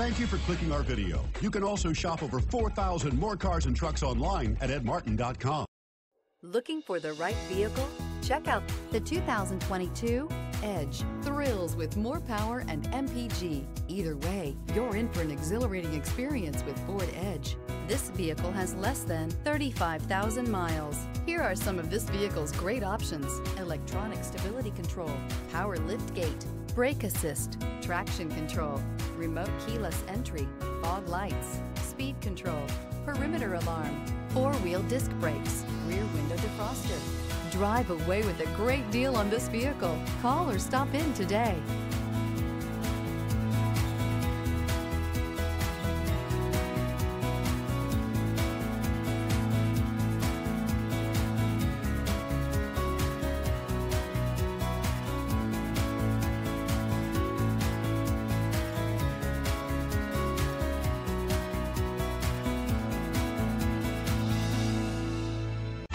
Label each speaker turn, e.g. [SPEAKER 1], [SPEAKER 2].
[SPEAKER 1] Thank you for clicking our video. You can also shop over 4,000 more cars and trucks online at edmartin.com.
[SPEAKER 2] Looking for the right vehicle? Check out the 2022 Edge. Thrills with more power and MPG. Either way, you're in for an exhilarating experience with Ford Edge. This vehicle has less than 35,000 miles. Here are some of this vehicle's great options. Electronic stability control, power lift gate, brake assist, traction control, remote keyless entry, fog lights, speed control, perimeter alarm, four-wheel disc brakes, rear window defroster. Drive away with a great deal on this vehicle. Call or stop in today.